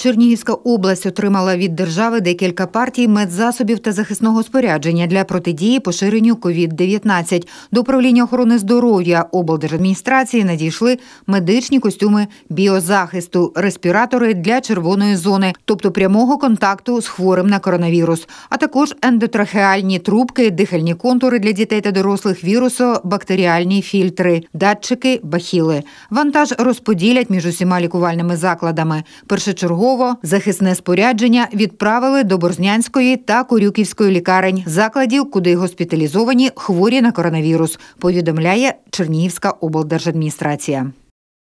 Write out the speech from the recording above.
Чернігівська область отримала від держави декілька партій медзасобів та захисного спорядження для протидії поширенню COVID-19. До управління охорони здоров'я облдержадміністрації надійшли медичні костюми біозахисту, респіратори для червоної зони, тобто прямого контакту з хворим на коронавірус, а також ендотрахеальні трубки, дихальні контури для дітей та дорослих, вірусо-бактеріальні фільтри, датчики, бахіли. Вантаж розподілять між усіма лікувальними закладами. Першочергово захисне спорядження відправили до Борзнянської та Корюківської лікарень закладів, куди госпіталізовані хворі на коронавірус. Повідомляє Чернігівська облдержадміністрація.